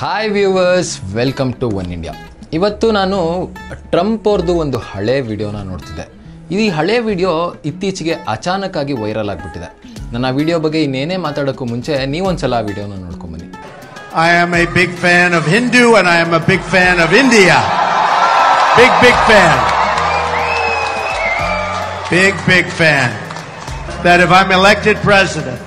Hi viewers welcome to One India ಇವತ್ತು ನಾನು Trump ಅವ್ರದ್ದು ಒಂದು ಹಳೆ ವಿಡಿಯೋನ ನೋಡ್ತಿದ್ದೆ ಈ ಹಳೆ ವಿಡಿಯೋ ಇತ್ತೀಚೆಗೆ ಅಚಾನಕ್ ಆಗಿ ವೈರಲ್ ಆಗಿಬಿಟ್ಟಿದೆ ನನ್ನ ಆ ವಿಡಿಯೋ ಬಗ್ಗೆ ಇನ್ನೇನೇ ಮಾತಾಡೋಕ್ಕೂ ಮುಂಚೆ ನೀವೊಂದ್ಸಲ ಆ ವಿಡಿಯೋನ ನೋಡ್ಕೊಂಬನ್ನಿ I am a big fan of Hindu and I am a big fan of India. Big big fan. Big big fan. That if I'm elected president,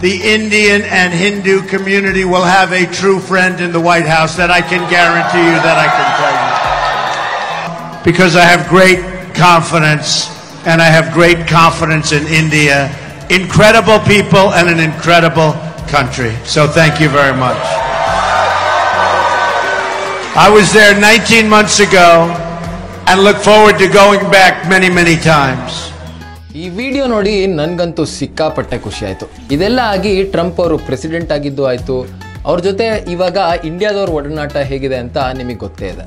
the Indian and Hindu community will have a true friend in the White House that I can guarantee you that I can tell you. Because I have great confidence and I have great confidence in India. Incredible people and an incredible country. So thank you very much. I was there 19 months ago and look forward to going back many, many times. ಈ video ನೋಡಿ ನನಗಂತೂ ಸಿಕ್ಕಾಪಟ್ಟೆ ಖುಷಿ ಆಯಿತು. ಇದೆಲ್ಲ ಆಗಿ Trump ಅವರು president ಆಗಿದ್ದು ಆಯಿತು. ಅವ್ರ ಜೊತೆ ಇವಾಗ ಇಂಡಿಯಾದವ್ರ ಒಡನಾಟ ಹೇಗಿದೆ ಅಂತ ನಿಮಗೆ ಗೊತ್ತೇ ಇದೆ.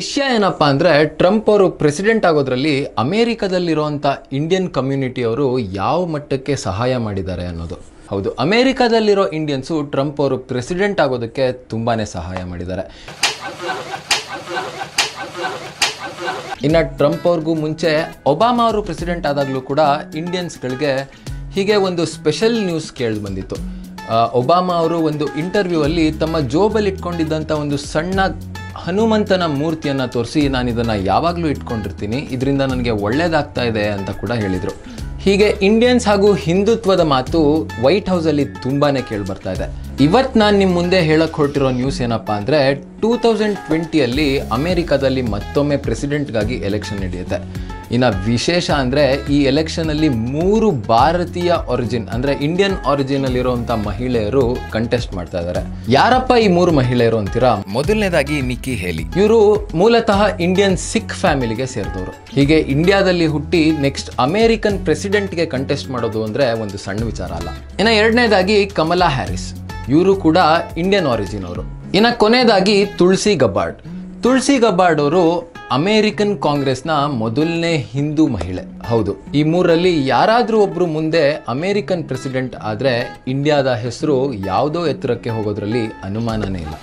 ವಿಷಯ ಏನಪ್ಪಾ ಅಂದ್ರೆ ಟ್ರಂಪ್ ಅವರು ಪ್ರೆಸಿಡೆಂಟ್ ಆಗೋದ್ರಲ್ಲಿ ಅಮೆರಿಕದಲ್ಲಿರುವಂಥ ಇಂಡಿಯನ್ ಕಮ್ಯುನಿಟಿ ಅವರು ಯಾವ ಮಟ್ಟಕ್ಕೆ ಸಹಾಯ ಮಾಡಿದ್ದಾರೆ ಅನ್ನೋದು. ಹೌದು, ಅಮೆರಿಕದಲ್ಲಿರೋ ಇಂಡಿಯನ್ಸು ಟ್ರಂಪ್ ಅವರು ಪ್ರೆಸಿಡೆಂಟ್ ಆಗೋದಕ್ಕೆ ತುಂಬಾನೇ ಸಹಾಯ ಮಾಡಿದ್ದಾರೆ. ಇನ್ನು ಟ್ರಂಪ್ ಅವ್ರಿಗೂ ಮುಂಚೆ ಒಬಾಮಾ ಅವರು ಪ್ರೆಸಿಡೆಂಟ್ ಆದಾಗಲೂ ಕೂಡ ಇಂಡಿಯನ್ಸ್ಗಳಿಗೆ ಹೀಗೆ ಒಂದು ಸ್ಪೆಷಲ್ ನ್ಯೂಸ್ ಕೇಳಿ ಬಂದಿತ್ತು. ಒಬಾಮಾ ಅವರು ಒಂದು ಇಂಟರ್ವ್ಯೂ ಅಲ್ಲಿ ತಮ್ಮ ಜೋಬಲ್ಲಿ ಇಟ್ಕೊಂಡಿದ್ದಂಥ ಒಂದು ಸಣ್ಣ ಹನುಮಂತನ ಮೂರ್ತಿಯನ್ನು ತೋರಿಸಿ ನಾನು ಇದನ್ನು ಯಾವಾಗಲೂ ಇಟ್ಕೊಂಡಿರ್ತೀನಿ. ಇದರಿಂದ ನನಗೆ ಒಳ್ಳೇದಾಗ್ತಾ ಇದೆ ಅಂತ ಕೂಡ ಹೇಳಿದರು. ಹೀಗೆ ಇಂಡಿಯನ್ಸ್ ಹಾಗೂ ಹಿಂದುತ್ವದ ಮಾತು ವೈಟ್ ಹೌಸಲ್ಲಿ ತುಂಬಾ ಕೇಳಿ ಬರ್ತಾ ಇದೆ. ಇವತ್ತು ನಾನು ನಿಮ್ಮ ಮುಂದೆ ಹೇಳಕ್ಕೆ ಹೊರಟಿರೋ ನ್ಯೂಸ್ ಏನಪ್ಪ ಅಂದರೆ ಟೂ ತೌಸಂಡ್ ಟ್ವೆಂಟಿಯಲ್ಲಿ ಅಮೇರಿಕಾದಲ್ಲಿ ಮತ್ತೊಮ್ಮೆ ಪ್ರೆಸಿಡೆಂಟ್ಗಾಗಿ ಎಲೆಕ್ಷನ್ ನಡೆಯುತ್ತೆ. ಇನ್ನು ವಿಶೇಷ ಅಂದರೆ ಈ ಎಲೆಕ್ಷನಲ್ಲಿ ಮೂರು ಭಾರತೀಯ ಒರಿಜಿನ್ ಅಂದರೆ ಇಂಡಿಯನ್ ಒರಿಜಿನಲ್ಲಿರುವಂಥ ಮಹಿಳೆಯರು ಕಂಟೆಸ್ಟ್ ಮಾಡ್ತಾ ಇದ್ದಾರೆ ಯಾರಪ್ಪ ಈ ಮೂರು ಮಹಿಳೆಯರು ಅಂತೀರಾ? ಮೊದಲನೇದಾಗಿ ನಿಕ್ಕಿ ಹೇಲಿ ಇವರು ಮೂಲತಃ ಇಂಡಿಯನ್ ಸಿಖ್ ಫ್ಯಾಮಿಲಿಗೆ ಸೇರಿದವರು. ಹೀಗೆ ಇಂಡಿಯಾದಲ್ಲಿ ಹುಟ್ಟಿ ನೆಕ್ಸ್ಟ್ ಅಮೇರಿಕನ್ ಪ್ರೆಸಿಡೆಂಟ್ಗೆ ಕಂಟೆಸ್ಟ್ ಮಾಡೋದು ಅಂದ್ರೆ ಒಂದು ಸಣ್ಣ ವಿಚಾರ ಅಲ್ಲ. ಇನ್ನು ಎರಡನೇದಾಗಿ ಕಮಲಾ ಹ್ಯಾರಿಸ್ ಇವರು ಕೂಡ ಇಂಡಿಯನ್ ಒರಿಜಿನ್ ಅವರು. ಇನ್ನು ಕೊನೆಯದಾಗಿ ತುಳಸಿ ಗಬ್ಬಾರ್ಡ್ ತುಳಸಿ ಗಬ್ಬಾರ್ಡ್ ಅವರು ಅಮೇರಿಕನ್ ಕಾಂಗ್ರೆಸ್ನ ಮೊದಲನೇ ಹಿಂದೂ ಮಹಿಳೆ. ಹೌದು, ಈ ಮೂರಲ್ಲಿ ಯಾರಾದರೂ ಒಬ್ರು ಮುಂದೆ ಅಮೇರಿಕನ್ ಪ್ರೆಸಿಡೆಂಟ್ ಆದರೆ ಇಂಡಿಯಾದ ಹೆಸರು ಯಾವುದೋ ಎತ್ತರಕ್ಕೆ ಹೋಗೋದ್ರಲ್ಲಿ ಅನುಮಾನನೇ ಇಲ್ಲ.